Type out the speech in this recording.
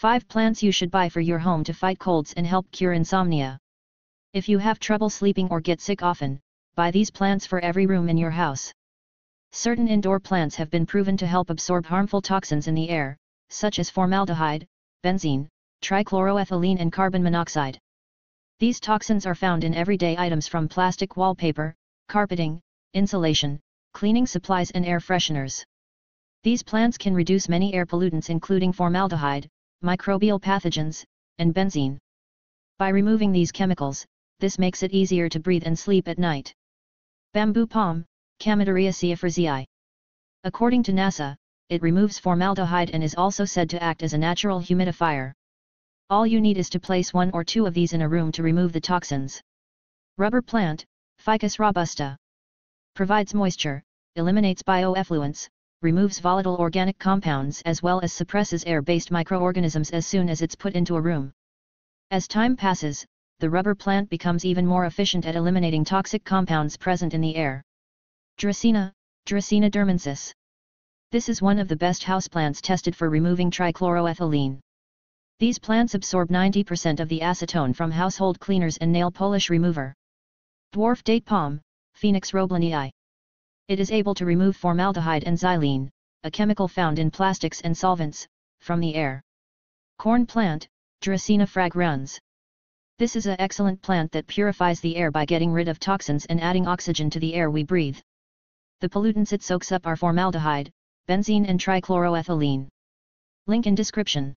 5 plants you should buy for your home to fight colds and help cure insomnia. If you have trouble sleeping or get sick often, buy these plants for every room in your house. Certain indoor plants have been proven to help absorb harmful toxins in the air, such as formaldehyde, benzene, trichloroethylene and carbon monoxide. These toxins are found in everyday items from plastic wallpaper, carpeting, insulation, cleaning supplies and air fresheners. These plants can reduce many air pollutants including formaldehyde, microbial pathogens, and benzene. By removing these chemicals, this makes it easier to breathe and sleep at night. Bamboo palm, Chamaedorea seifrizii. According to NASA, it removes formaldehyde and is also said to act as a natural humidifier. All you need is to place one or two of these in a room to remove the toxins. Rubber plant, Ficus robusta. Provides moisture, eliminates bioeffluents, removes volatile organic compounds as well as suppresses air-based microorganisms as soon as it's put into a room. As time passes, the rubber plant becomes even more efficient at eliminating toxic compounds present in the air. Dracaena, Dracaena dermensis. This is one of the best houseplants tested for removing trichloroethylene. These plants absorb 90% of the acetone from household cleaners and nail polish remover. Dwarf date palm, Phoenix roebelenii. It is able to remove formaldehyde and xylene, a chemical found in plastics and solvents, from the air. Corn plant, Dracaena fragrans. This is an excellent plant that purifies the air by getting rid of toxins and adding oxygen to the air we breathe. The pollutants it soaks up are formaldehyde, benzene and trichloroethylene. Link in description.